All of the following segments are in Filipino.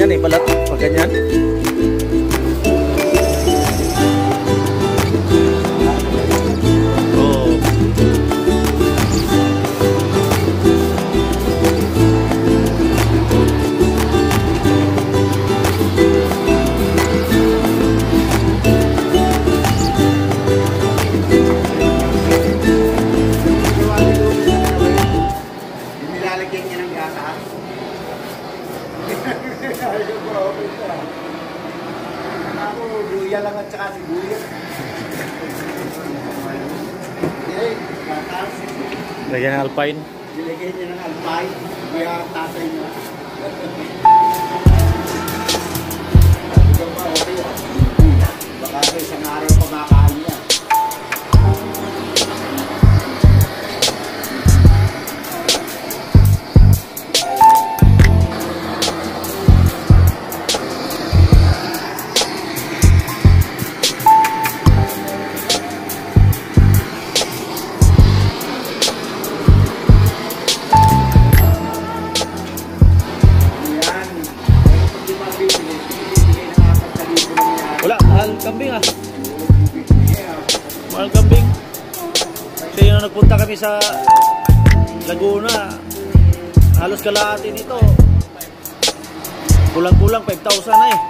Gagawin yung ganyan, Lagyan ng alpine. Nilagyan niya ng alpay. Kaya tatay niya. Laguna, halos kalahati nito. Kulang-kulang 5,000 na eh.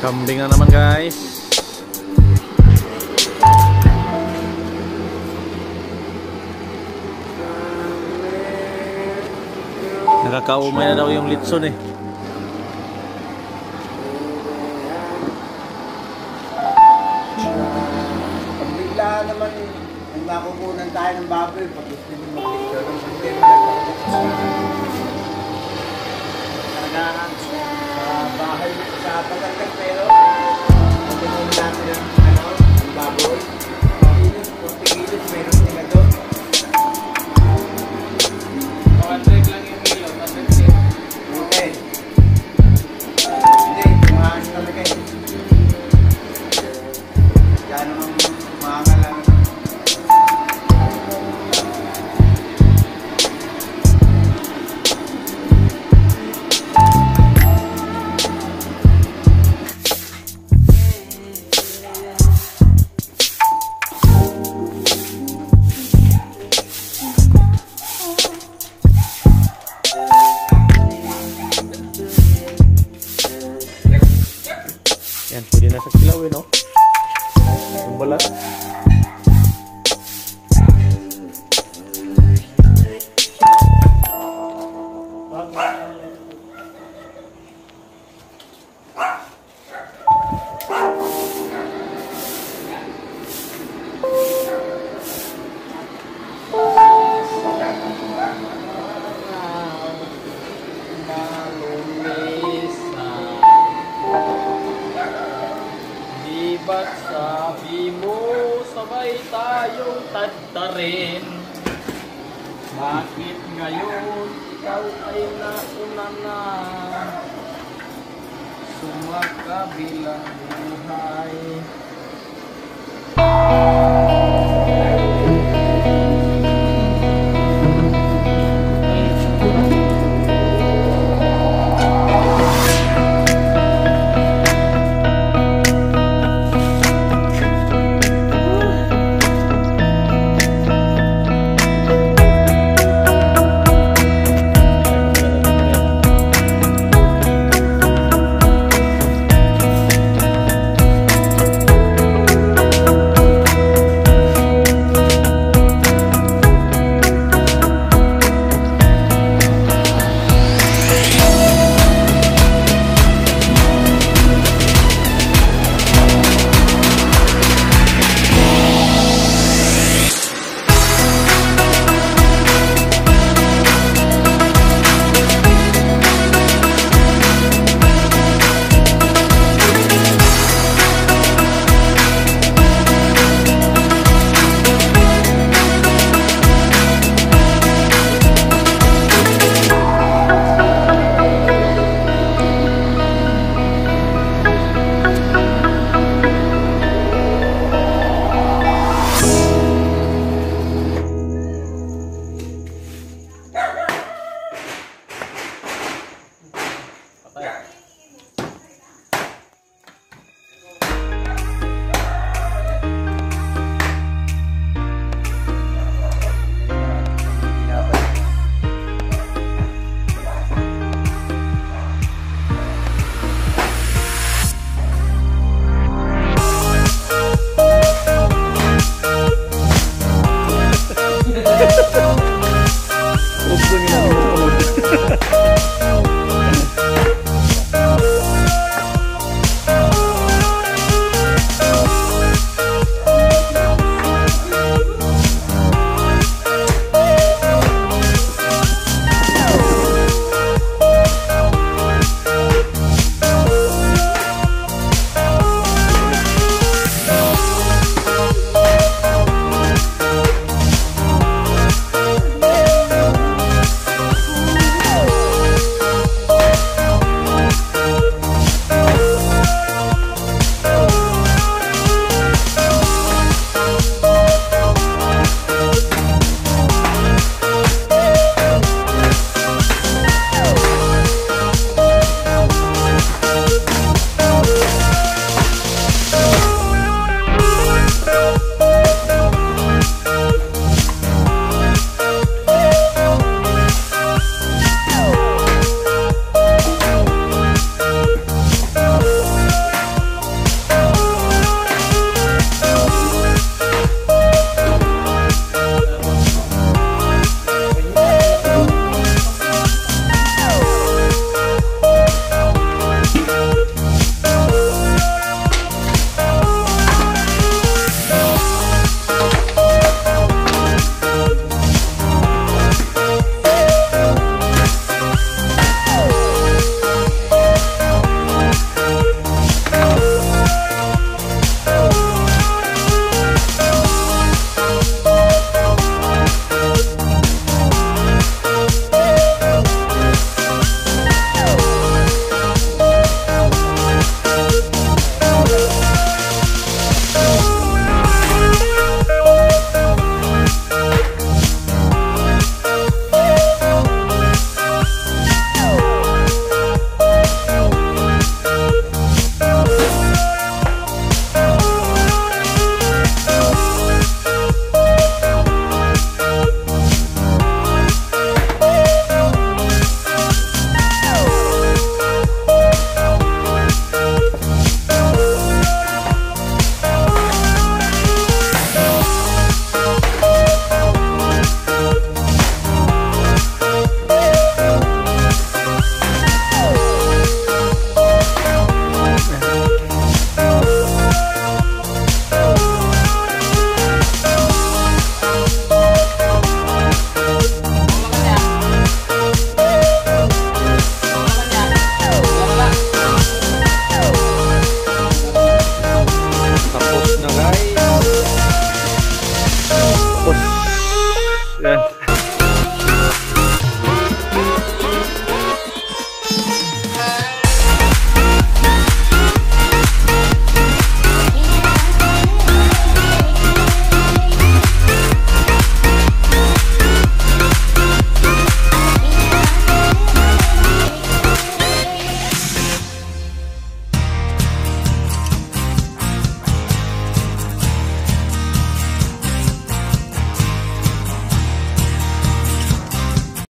Kambing na naman guys. Nakakaumay na daw yung litson eh. Pag bigla naman, kung makukunan tayo ng baboy, pag gusto nyo mag-picture ng sistema Talaga sa bahay sa pagkakas pero pagkukunan natin ng ano, ng baboy. Kilos, 40 kilos, meron tayong tagtarin? Bakit ngayon ikaw ay nauna na? Sumakabilang buhay.